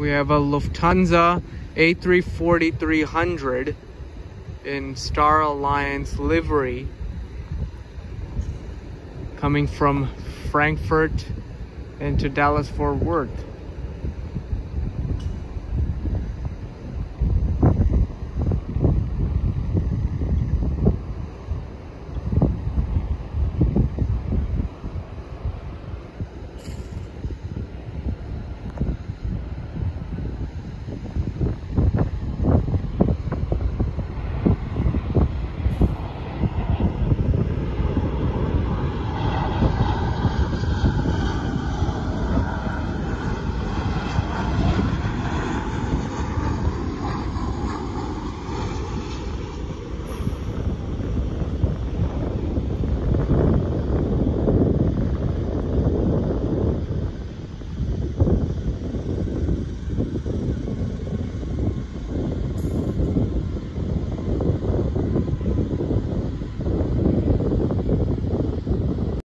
We have a Lufthansa A340-300 in Star Alliance livery coming from Frankfurt into Dallas Fort Worth.